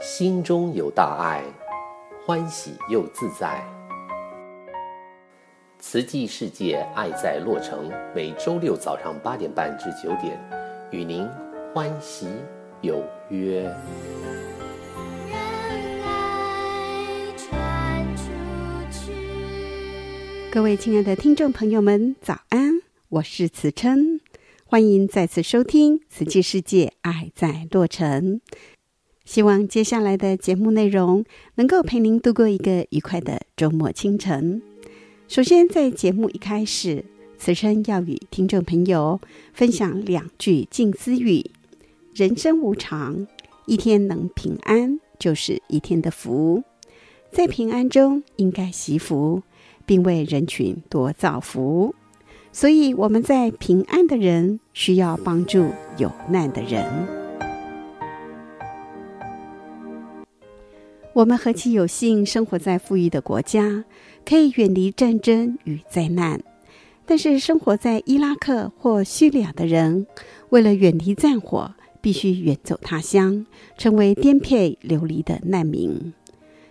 心中有大爱，欢喜又自在。慈济世界爱在洛城，每周六早上八点半至九点，与您欢喜有约。各位亲爱的听众朋友们，早安！我是慈琛，欢迎再次收听《瓷器世界爱在洛城》。希望接下来的节目内容能够陪您度过一个愉快的周末清晨。首先，在节目一开始，此生要与听众朋友分享两句静思语：人生无常，一天能平安就是一天的福。在平安中，应该惜福，并为人群多造福。所以，我们在平安的人需要帮助有难的人。我们何其有幸生活在富裕的国家，可以远离战争与灾难。但是，生活在伊拉克或叙利亚的人，为了远离战火，必须远走他乡，成为颠沛流离的难民。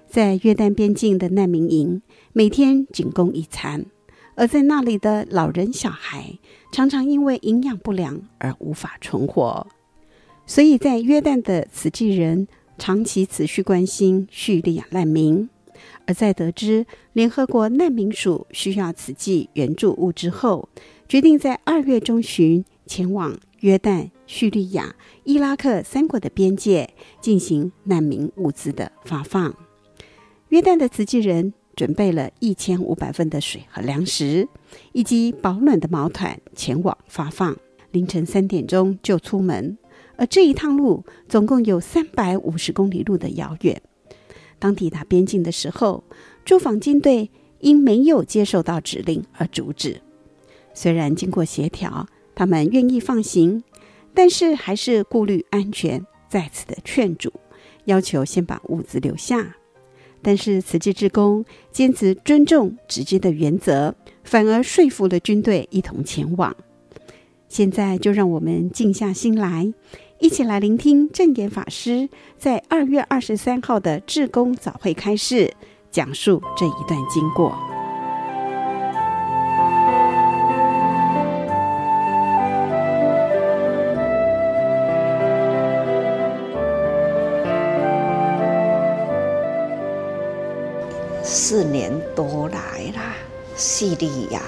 在约旦边境的难民营，每天仅供一餐，而在那里的老人小孩常常因为营养不良而无法存活。所以在约旦的慈济人。长期持续关心叙利亚难民，而在得知联合国难民署需要此际援助物之后，决定在二月中旬前往约旦、叙利亚、伊拉克三国的边界进行难民物资的发放。约旦的慈济人准备了一千五百份的水和粮食，以及保暖的毛毯前往发放。凌晨三点钟就出门。而这一趟路总共有三百五十公里路的遥远。当抵达边境的时候，驻防军队因没有接受到指令而阻止。虽然经过协调，他们愿意放行，但是还是顾虑安全，再次的劝阻，要求先把物资留下。但是慈济志工坚持尊重直接的原则，反而说服了军队一同前往。现在就让我们静下心来。一起来聆听正言法师在二月二十三号的志工早会开示，讲述这一段经过。四年多来啦，叙利亚、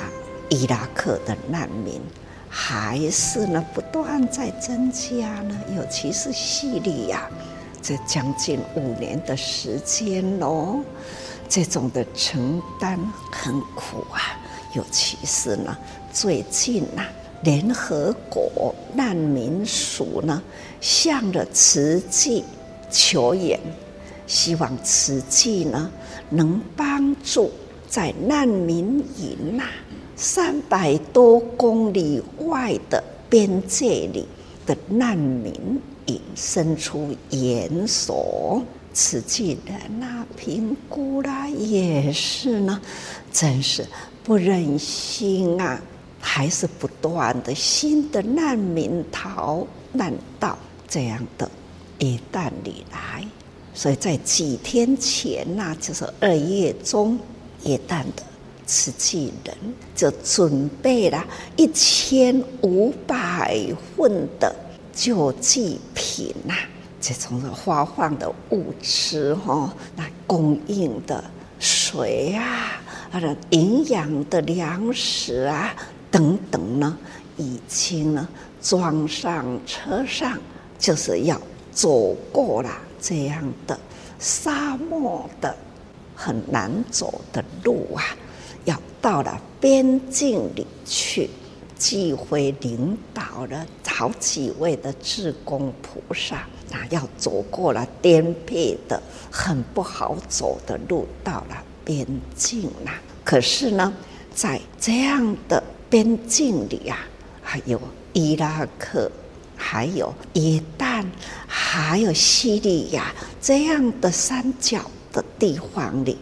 伊拉克的难民。还是呢，不断在增加呢。尤其是叙利亚，这将近五年的时间喽，这种的承担很苦啊。尤其是呢，最近呐，联合国难民署呢，向了慈济求援，希望慈济呢，能帮助在难民营呐。三百多公里外的边界里的难民营伸出援手，慈济人呐评估啦也是呢，真是不忍心啊，还是不断的新的难民逃难到这样的一旦里来，所以在几天前呐，就是二月中元旦的。慈济人就准备了一千五百份的救济品呐，这种的发放的物资哈，那供应的水啊，啊，营养的粮食啊等等呢，已经呢装上车上，就是要走过了这样的沙漠的很难走的路啊。要到了边境里去，聚会领导了好几位的志工菩萨，那要走过了颠沛的很不好走的路，到了边境了。可是呢，在这样的边境里啊，还有伊拉克，还有一旦，还有叙利亚这样的三角的地方里，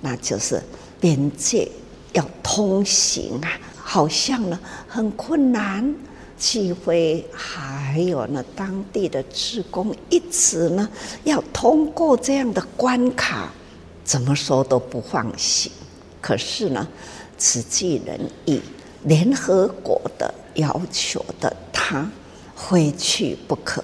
那就是。边界要通行啊，好像呢很困难，机会，还有呢当地的职工，一直呢要通过这样的关卡，怎么说都不放心。可是呢，慈济人以联合国的要求的，他非去不可。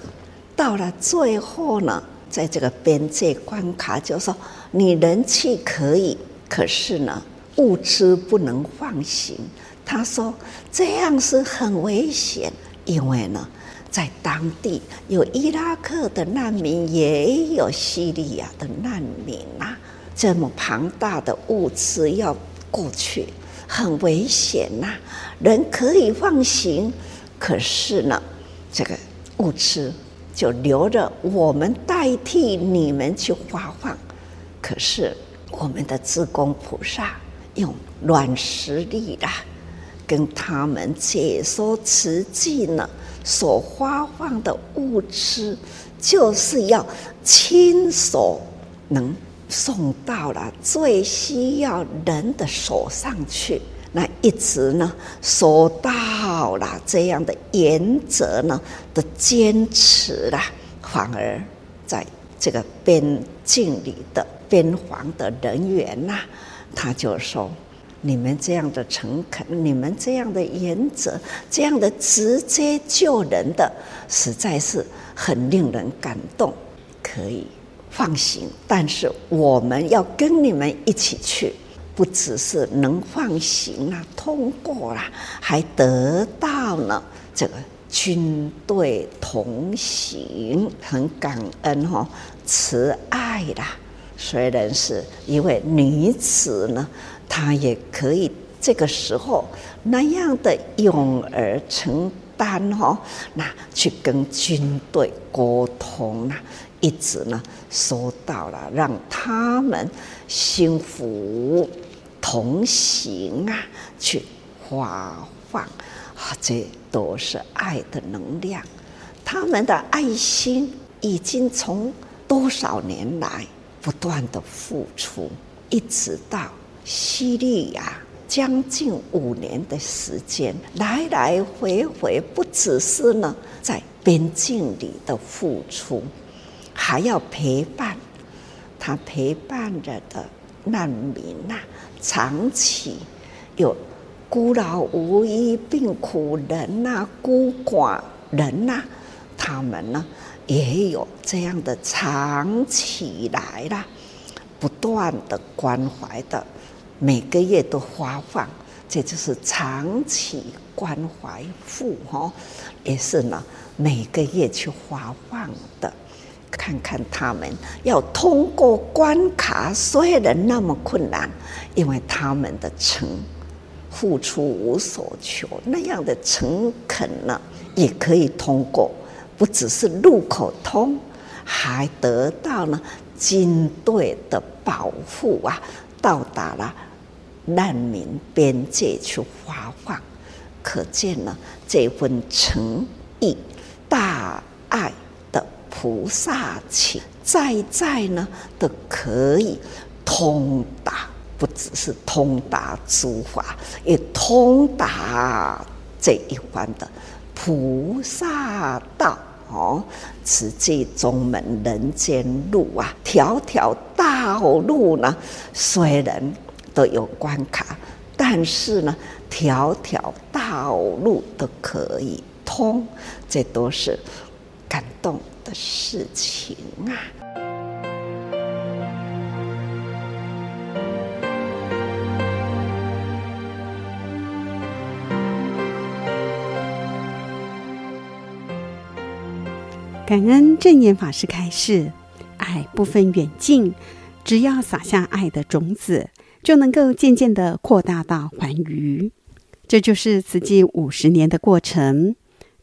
到了最后呢，在这个边界关卡，就说你人去可以，可是呢，物资不能放行。他说这样是很危险，因为呢，在当地有伊拉克的难民，也有叙利亚的难民啊，这么庞大的物资要过去，很危险呐。人可以放行，可是呢，这个物资就留着我们代替你们去发放。可是我们的自公菩萨用软实力啦。跟他们解说慈济呢，所发放的物资，就是要亲手能送到了最需要人的手上去。那一直呢，说到了这样的原则呢的坚持啦，反而在这个边境里的边防的人员呐，他就说。你们这样的诚恳，你们这样的原则，这样的直接救人的，实在是很令人感动。可以放行，但是我们要跟你们一起去，不只是能放行啊，通过了，还得到了这个军队同行，很感恩哈，慈爱啦。虽然是一位女子呢。她也可以这个时候那样的勇而承担哦，那去跟军队沟通啊，一直呢收到了让他们心服同行啊，去发放啊，这都是爱的能量。他们的爱心已经从多少年来不断的付出，一直到。叙利亚将近五年的时间，来来回回，不只是呢在边境里的付出，还要陪伴他陪伴着的难民呐，长期有孤老无依、病苦人呐、孤寡人呐，他们呢也有这样的长期来了，不断的关怀的。每个月都发放，这就是长期关怀户哈，也是呢每个月去发放的。看看他们要通过关卡，虽然那么困难，因为他们的诚付出无所求，那样的诚恳呢，也可以通过。不只是路口通，还得到了军队的保护啊，到达了。难民边界去发放，可见呢这份诚意、大菩萨情，在在呢都可以通达，不只是通达诸法，也通达这一关的菩萨道哦。此际中门人间路啊，条条道路呢，虽然。都有关卡，但是呢，条条道路都可以通，这都是感动的事情啊！感恩正言法师开示：爱不分远近，只要撒下爱的种子。就能够渐渐的扩大到寰宇，这就是慈济五十年的过程。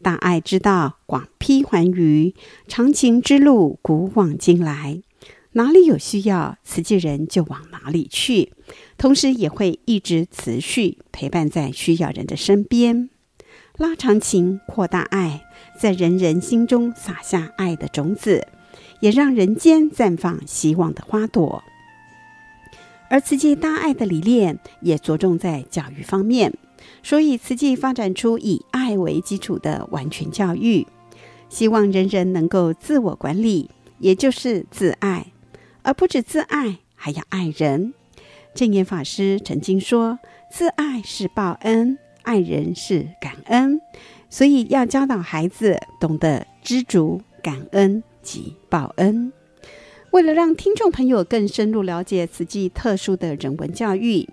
大爱之道广披寰宇，长情之路古往今来，哪里有需要，慈济人就往哪里去，同时也会一直持续陪伴在需要人的身边，拉长情，扩大爱，在人人心中撒下爱的种子，也让人间绽放希望的花朵。而慈济大爱的理念也着重在教育方面，所以慈济发展出以爱为基础的完全教育，希望人人能够自我管理，也就是自爱，而不止自爱，还要爱人。正言法师曾经说：“自爱是报恩，爱人是感恩。”所以要教导孩子懂得知足、感恩及报恩。为了让听众朋友更深入了解慈济特殊的人文教育，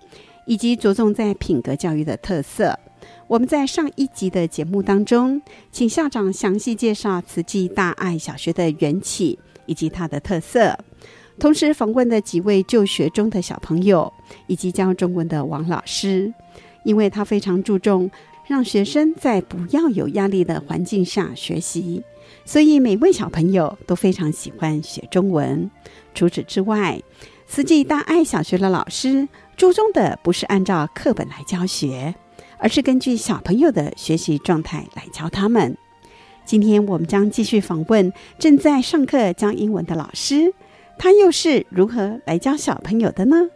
以及着重在品格教育的特色，我们在上一集的节目当中，请校长详细介绍慈济大爱小学的缘起以及它的特色。同时访问的几位就学中的小朋友，以及教中文的王老师，因为他非常注重让学生在不要有压力的环境下学习，所以每位小朋友都非常喜欢学中文。除此之外，慈济大爱小学的老师注重的不是按照课本来教学，而是根据小朋友的学习状态来教他们。今天我们将继续访问正在上课教英文的老师。他又是如何来教小朋友的呢？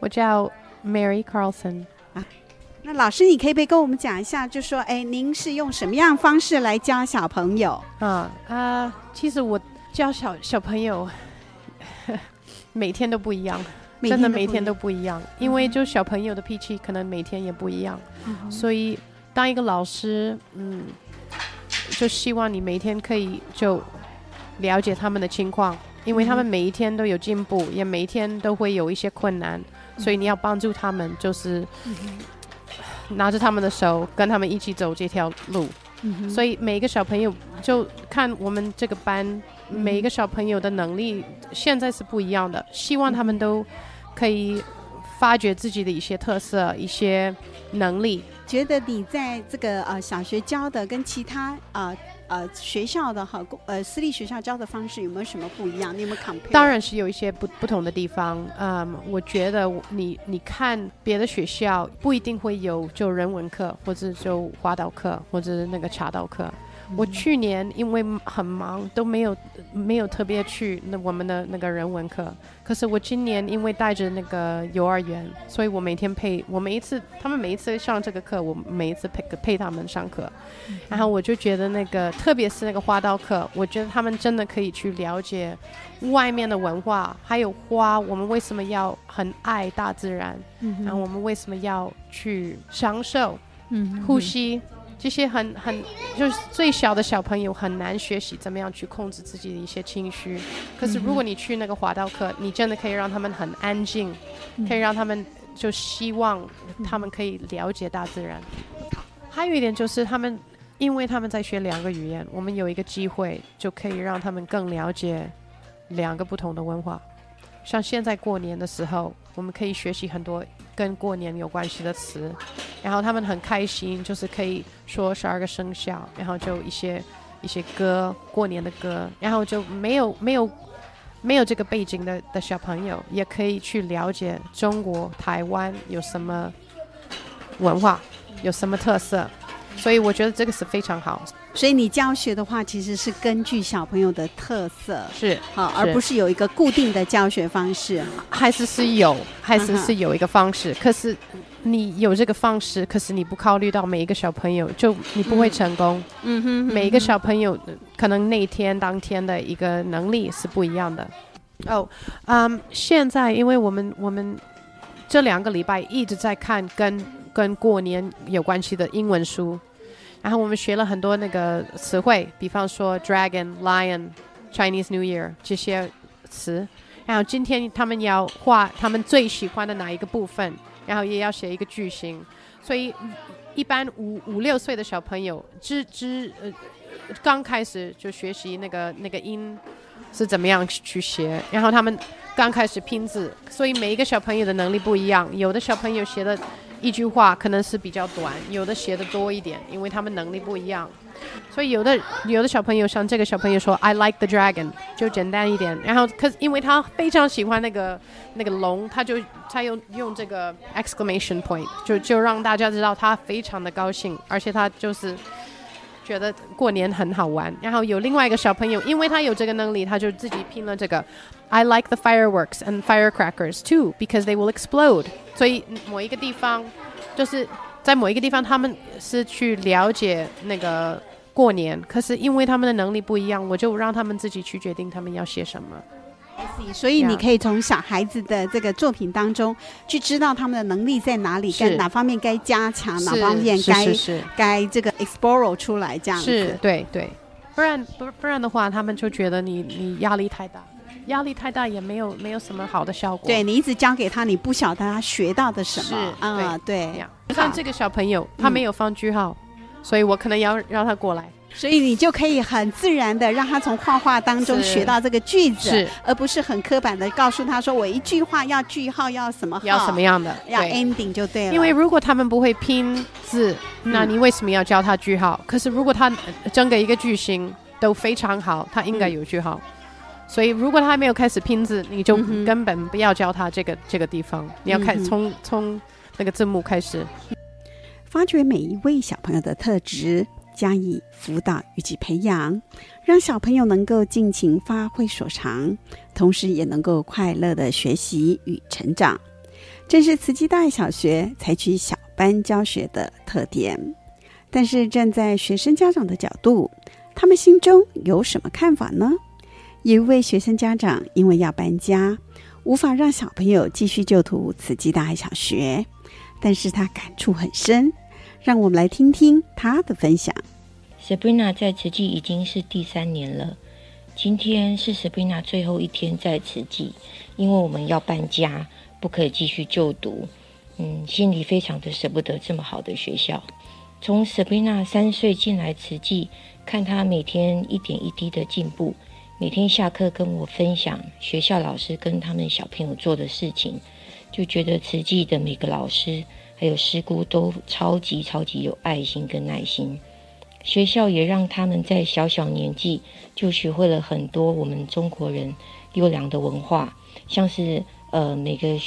我叫 Mary Carlson 啊。那老师，你可以不可以跟我们讲一下，就说，哎，您是用什么样方式来教小朋友？啊啊，其实我教小小朋友 每天都不一样，真的每天都不一样，因为就小朋友的脾气可能每天也不一样，所以当一个老师，嗯，就希望你每天可以就。了解他们的情况，因为他们每一天都有进步，也每一天都会有一些困难，所以你要帮助他们，就是拿着他们的手，跟他们一起走这条路。所以每一个小朋友就看我们这个班，每一个小朋友的能力现在是不一样的，希望他们都可以发掘自己的一些特色、一些能力。觉得你在这个呃小学教的跟其他啊。呃，学校的哈，呃，私立学校教的方式有没有什么不一样？你有没有 compare？当然是有一些不不同的地方。嗯，我觉得你你看别的学校不一定会有就人文课，或者就华导课，或者那个茶道课。我去年因为很忙，都没有没有特别去那我们的那个人文课。可是我今年因为带着那个幼儿园，所以我每天陪我每一次他们每一次上这个课，我每一次陪陪他们上课。然后我就觉得那个特别是那个花道课，我觉得他们真的可以去了解外面的文化，还有花，我们为什么要很爱大自然，然后我们为什么要去享受，嗯，呼吸。这些很很就是最小的小朋友很难学习怎么样去控制自己的一些情绪。可是如果你去那个滑道课，你真的可以让他们很安静，可以让他们就希望他们可以了解大自然。还有一点就是他们，因为他们在学两个语言，我们有一个机会就可以让他们更了解两个不同的文化。像现在过年的时候，我们可以学习很多。跟过年有关系的词，然后他们很开心，就是可以说十二个生肖，然后就一些一些歌，过年的歌，然后就没有没有没有这个背景的的小朋友，也可以去了解中国台湾有什么文化，有什么特色，所以我觉得这个是非常好。所以你教学的话，其实是根据小朋友的特色是好，而不是有一个固定的教学方式，还是是有，还是是有一个方式。可是你有这个方式，可是你不考虑到每一个小朋友，就你不会成功。嗯哼，每一个小朋友可能那天当天的一个能力是不一样的。哦，嗯，现在因为我们我们这两个礼拜一直在看跟跟过年有关系的英文书。然后我们学了很多那个词汇，比方说 dragon、lion、Chinese New Year 这些词。然后今天他们要画他们最喜欢的哪一个部分，然后也要写一个句型。所以一般五五六岁的小朋友，只只呃刚开始就学习那个那个音是怎么样去写。然后他们刚开始拼字，所以每一个小朋友的能力不一样。有的小朋友写的。一句话可能是比较短，有的写的多一点，因为他们能力不一样，所以有的有的小朋友像这个小朋友说 I like the dragon 就简单一点，然后可是因为他非常喜欢那个那个龙，他就他用用这个 exclamation point 就就让大家知道他非常的高兴，而且他就是觉得过年很好玩。然后有另外一个小朋友，因为他有这个能力，他就自己拼了这个。I like the fireworks and firecrackers too because they will explode。所以某一个地方，就是在某一个地方，他们是去了解那个过年，可是因为他们的能力不一样，我就让他们自己去决定他们要写什么。所以你可以从小孩子的这个作品当中去知道他们的能力在哪里，是该哪方面该加强，哪方面该是是该这个 explore 出来这样是子。对对，不然不不然的话，他们就觉得你你压力太大，压力太大也没有没有什么好的效果。对你一直教给他，你不晓得他学到的什么是啊？对像这个小朋友，他没有放句号，所以我可能要让他过来。所以你就可以很自然的让他从画画当中学到这个句子是，而不是很刻板的告诉他说我一句话要句号要什么号要什么样的？要 ending 就对了。因为如果他们不会拼字，那你为什么要教他句号？可是如果他呃整个一个句型都非常好，他应该有句号。所以如果他还没有开始拼字，你就根本不要教他这个这个地方，你要开嗯哼从从那个字幕开始。发掘每一位小朋友的特质，加以辅导以及培养，让小朋友能够尽情发挥所长，同时也能够快乐的学习与成长。正是慈济大爱小学采取小班教学的特点。但是站在学生家长的角度，他们心中有什么看法呢？有一位学生家长因为要搬家，无法让小朋友继续就读慈济大爱小学，但是他感触很深。让我们来听听他的分享。Sabrina 在慈济已经是第三年了，今天是 Sabrina 最后一天在慈济，因为我们要搬家，不可以继续就读。嗯，心里非常的舍不得这么好的学校。从 Sabrina 三岁进来慈济，看他每天一点一滴的进步，每天下课跟我分享学校老师跟他们小朋友做的事情，就觉得慈济的每个老师还有师姑都超级超级有爱心跟耐心。学校也让他们在小小年纪就学会了很多我们中国人优良的文化，像是呃每个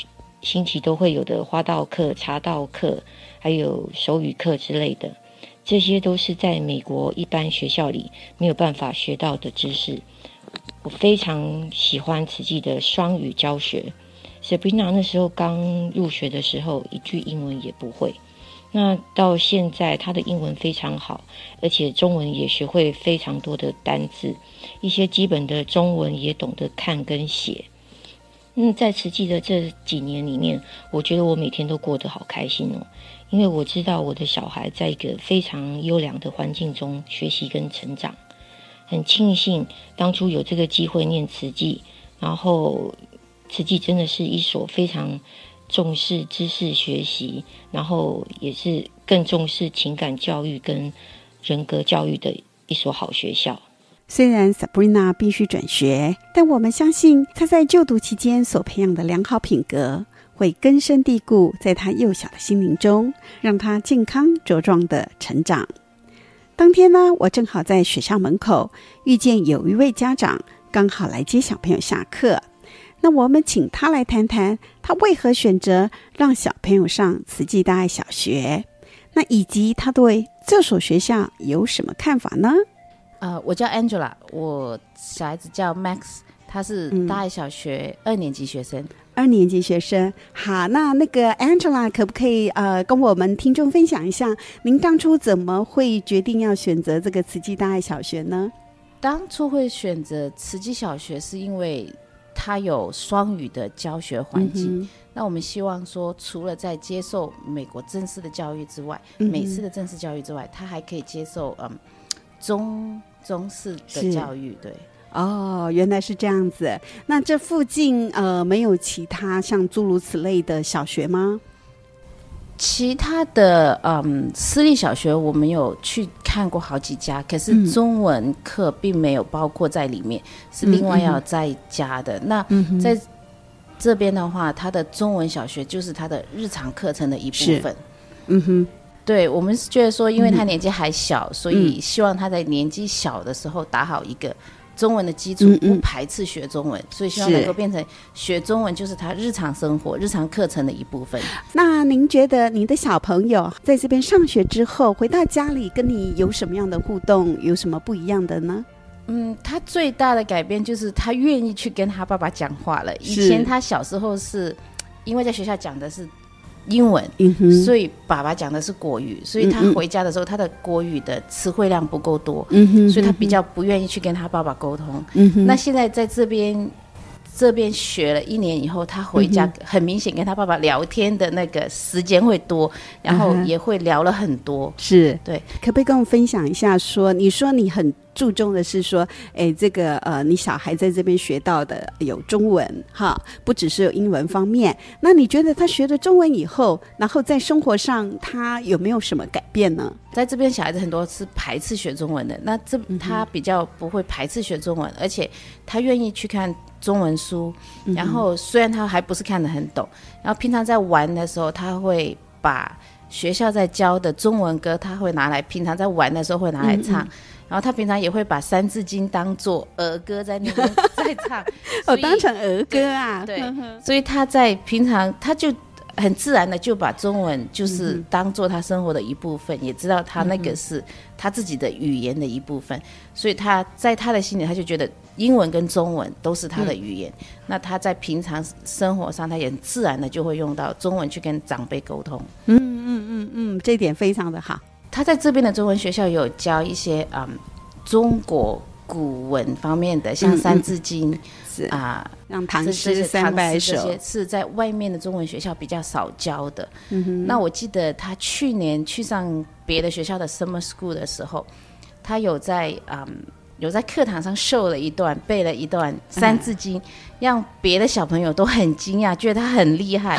星期都会有的花道课、茶道课，还有手语课之类的，这些都是在美国一般学校里没有办法学到的知识。我非常喜欢慈济的双语教学。Sabrina 那时候刚入学的时候，一句英文也不会。那到现在，他的英文非常好，而且中文也学会非常多的单字，一些基本的中文也懂得看跟写。嗯，在慈济的这几年里面，我觉得我每天都过得好开心哦，因为我知道我的小孩在一个非常优良的环境中学习跟成长，很庆幸当初有这个机会念慈济，然后慈济真的是一所非常重视知识学习，然后也是更重视情感教育跟人格教育的一所好学校。虽然 Sabrina 必须转学，但我们相信她在就读期间所培养的良好品格会根深蒂固在她幼小的心灵中，让她健康茁壮的成长。当天呢，我正好在学校门口遇见有一位家长刚好来接小朋友下课，那我们请他来谈谈他为何选择让小朋友上慈济大爱小学，那以及他对这所学校有什么看法呢？呃，我叫 Angela，我小孩子叫 Max，他是嗯大爱小学二年级学生。二年级学生，好，那那个 Angela 可不可以呃跟我们听众分享一下，您当初怎么会决定要选择这个慈济大爱小学呢？当初会选择慈济小学，是因为它有双语的教学环境。嗯那我们希望说，除了在接受美国正式的教育之外，嗯美式的正式教育之外，他还可以接受嗯中中式的教育。对，哦，原来是这样子。那这附近呃没有其他像诸如此类的小学吗？其他的嗯私立小学我们有去看过好几家，可嗯。是中文课并没有包括在里面，是另外要再加的。那嗯在这边的话，他的中文小学就是他的日常课程的一部分。嗯哼，对我们是觉得说，因为他嗯年纪还小，所以希望他在年纪小的时候打好一个中文的基础不排斥学中文，所以希望能够变成学中文就是他日常生活、日常课程的一部分。那您觉得您的小朋友在这边上学之后，回到家里跟你有什么样的互动？有什么不一样的呢？嗯，他最大的改变就是他愿意去跟他爸爸讲话了。以前他小时候是因为在学校讲的是英文，嗯，所以爸爸讲的是国语，所以他回家的时候，他的国语的词汇量不够多，嗯，所以他比较不愿意去跟他爸爸沟通。嗯，那现在在这边这边学了一年以后，他回家嗯很明显跟他爸爸聊天的那个时间会多，然后也会聊了很多。是。对，可不可以跟我分享一下说你说你很注重的是说，哎，这个呃，你小孩在这边学到的有中文哈，不只是有英文方面。那你觉得他学了中文以后，然后在生活上他有没有什么改变呢？在这边小孩子很多是排斥学中文的，那这嗯他比较不会排斥学中文，而且他愿意去看中文书。嗯然后虽然他还不是看得很懂，然后平常在玩的时候，他会把学校在教的中文歌，他会拿来平常在玩的时候会拿来嗯唱。然后他平常也会把《三字经》当做儿歌在那边在唱，哦，当成儿歌啊，对所以他在平常他就很自然的就把中文嗯就是当做他生活的一部分，也知道他那个是他自己的语言的一部分，所以他在他的心里他就觉得英文跟中文都是他的语言。那他在平常生活上，他也很自然的就会用到中文去跟长辈沟通。嗯嗯嗯嗯，这一点非常的好。他在这边的中文学校有教一些嗯中国古文方面的，像三字经》是啊。让唐这诗三百首这，些是在外面的中文学校比较少教的。那我记得他去年去上别的学校的 summer school 的时候，他有在嗯有在课堂上秀了一段，背了一段《三字经》嗯让别的小朋友都很惊讶，觉得他很厉害，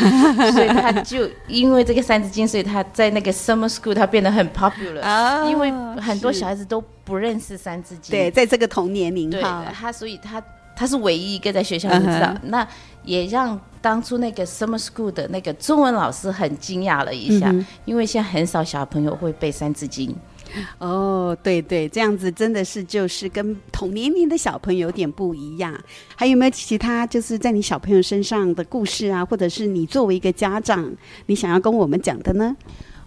所以他就因为这个《三字经》，所以他在那个 summer school 他变得很 popular，、哦因为很多小孩子都不认识《三字经》。对，在这个同年龄他，所以他他是唯一一个在学校里知道。嗯那也让当初那个 summer school 的那个中文老师很惊讶了一下，嗯因为现在很少小朋友会背《三字经》。哦，对对，这样子真的是就是跟同年龄的小朋友有点不一样。还有没有其他就是在你小朋友身上的故事啊，或者是你作为一个家长，你想要跟我们讲的呢？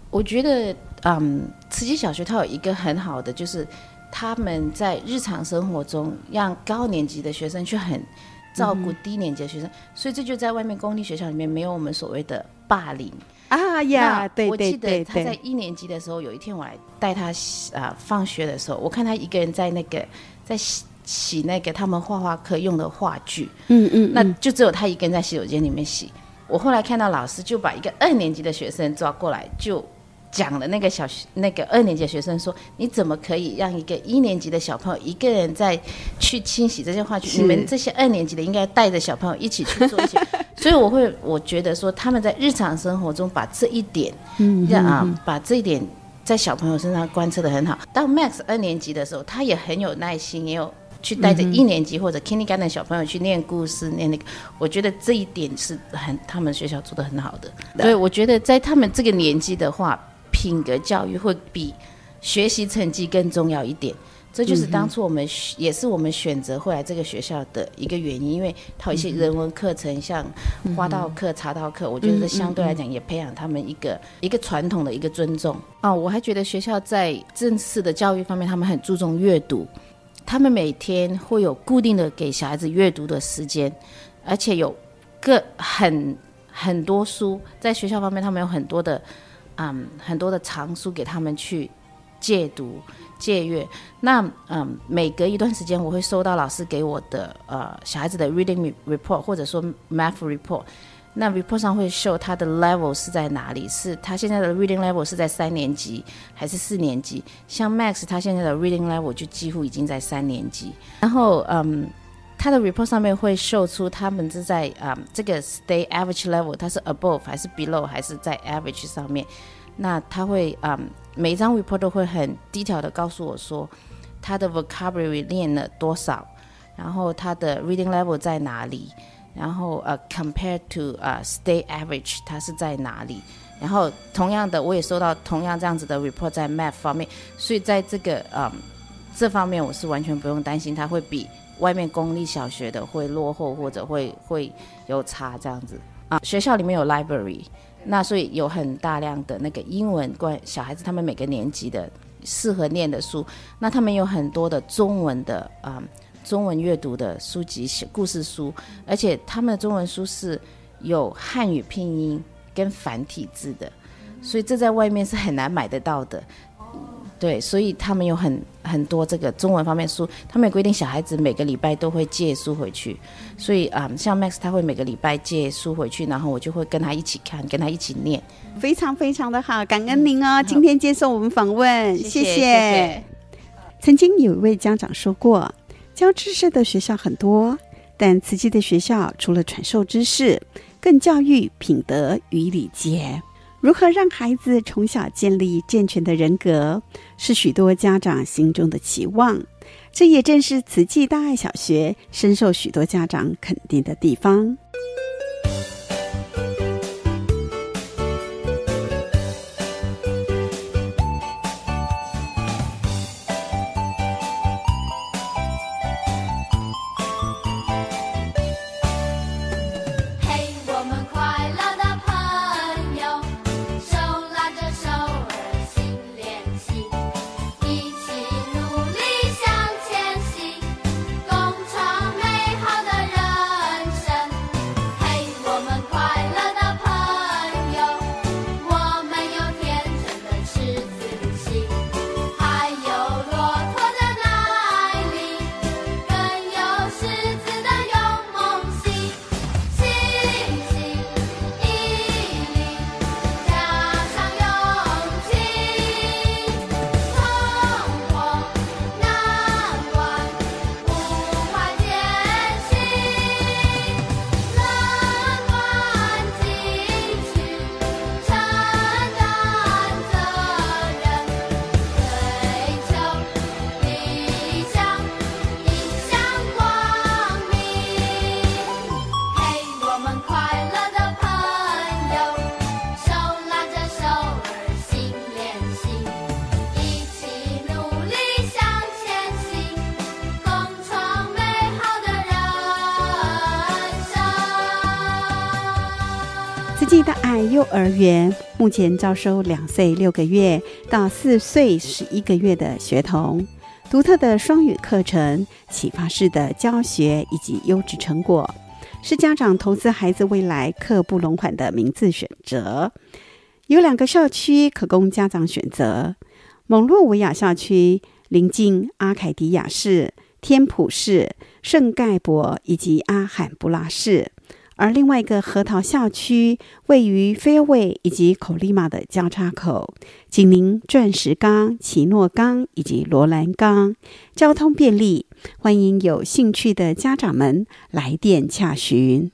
我觉得，嗯，慈济小学它有一个很好的，就是他们在日常生活中让高年级的学生去很照顾低年级的学生，所以这就在外面公立学校里面没有我们所谓的霸凌。啊呀，对对对我记得他在一年级的时候，有一天我来带他啊、放学的时候，我看他一个人在那个在洗洗那个他们画画课用的画具，嗯嗯，那嗯就只有他一个人在洗手间里面洗。我后来看到老师就把一个二年级的学生抓过来，就讲了那个小学那个二年级的学生说：“你怎么可以让一个一年级的小朋友一个人在去清洗这些话剧？是你们这些二年级的应该带着小朋友一起去做一些。”所以我会我觉得说他们在日常生活中把这一点，嗯让啊把这一点在小朋友身上观测的很好。到 Max 二年级的时候，他也很有耐心，也有去带着一年级或者 Kindergarten 的小朋友去念故事，念那个。我觉得这一点是很他们学校做的很好的。所以我觉得在他们这个年纪的话，品格教育会比学习成绩更重要一点。这就是当初我们选也是我们选择会来这个学校的一个原因，因为它有一些人文课程，像花道课、茶道课，我觉得这相对来讲也培养他们一个一个传统的一个尊重啊。我还觉得学校在正式的教育方面，他们很注重阅读，他们每天会有固定的给小孩子阅读的时间，而且有个很很多书，在学校方面，他们有很多的嗯很多的藏书给他们去戒读。借阅，那嗯，每隔一段时间我会收到老师给我的呃小孩子的 reading report 或者说 math report，那 report 上会 show 他的 level 是在哪里，是他现在的 reading level 是在三年级还是四年级？像 Max 他现在的 reading level 就几乎已经在三年级，然后嗯。他的 report 上面会秀出他们是在啊、这个 stay average level，它是 above 还是 below 还是在 average 上面？那他会啊、每一张 report 都会很 detail 的告诉我说他的 vocabulary 练了多少，然后他的 reading level 在哪里，然后呃 compared to 啊 stay average 它是在哪里？然后同样的我也收到同样这样子的 report 在 math 方面，所以在这个嗯。这方面我是完全不用担心，他会比外面公立小学的会落后或者会会有差这样子啊。学校里面有 library，那所以有很大量的那个英文关小孩子他们每个年级的适合念的书，那他们有很多的中文的啊、中文阅读的书籍、小故事书，而且他们的中文书是有汉语拼音跟繁体字的，所以这在外面是很难买得到的。对，所以他们有很很多这个中文方面书，他们也规定小孩子每个礼拜都会借书回去，所以啊、像 Max 他会每个礼拜借书回去，然后我就会跟他一起看，跟他一起念。非常非常的好，感恩您哦，今天接受我们访问，谢谢谢曾经有一位家长说过，教知识的学校很多，但慈济的学校除了传授知识，更教育品德与礼节。如何让孩子从小建立健全的人格，是许多家长心中的期望。这也正是慈济大爱小学深受许多家长肯定的地方。幼儿园目前招收两岁六个月到四岁十一个月的学童，独特的双语课程、启发式的教学以及优质成果，是家长投资孩子未来刻不容缓的明智选择。有两个校区可供家长选择：蒙洛维亚校区临近阿凯迪亚市、天普市、圣盖博以及阿罕布拉市。而另外一个核桃校区位于菲尔韦以及口利马的交叉口，紧邻钻石岗、奇诺岗以及罗兰岗，交通便利，欢迎有兴趣的家长们来电洽询。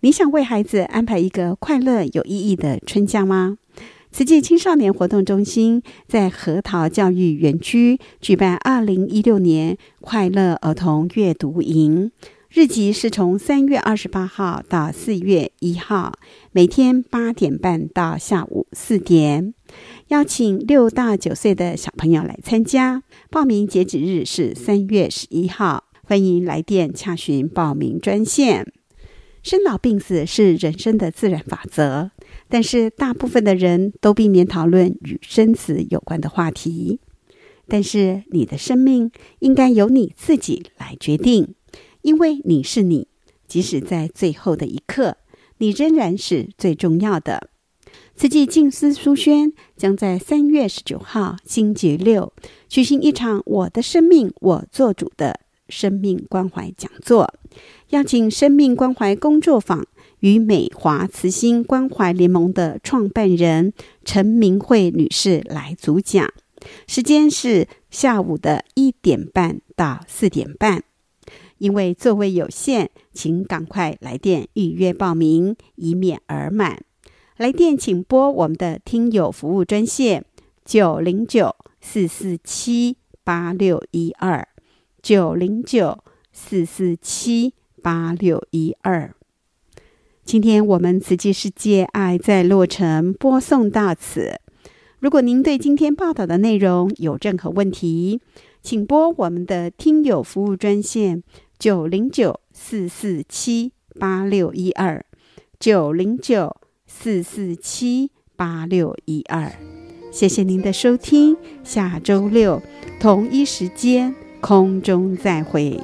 你想为孩子安排一个快乐有意义的春假吗？慈济青少年活动中心在核桃教育园区举办二零一六年快乐儿童阅读营。日期是从三月二十八号到四月一号，每天八点半到下午四点，邀请六到九岁的小朋友来参加。报名截止日是三月十一号，欢迎来电洽询报名专线。生老病死是人生的自然法则，但是大部分的人都避免讨论与生死有关的话题。但是你的生命应该由你自己来决定。因为你是你，即使在最后的一刻，你仍然是最重要的。慈济静思书轩将在三月十九号星期六举行一场“我的生命我做主”的生命关怀讲座，邀请生命关怀工作坊与美华慈心关怀联盟的创办人陈明慧女士来主讲，时间是下午的一点半到四点半。因为座位有限，请赶快来电预约报名，以免额满。来电请拨我们的听友服务专线九零九四四七八六一二九零九四四七八六一二。今天我们慈济世界爱在洛城播送到此。如果您对今天报道的内容有任何问题，请拨我们的听友服务专线九零九四四七八六一二九零九四四七八六一二。谢谢您的收听，下周六同一时间空中再会。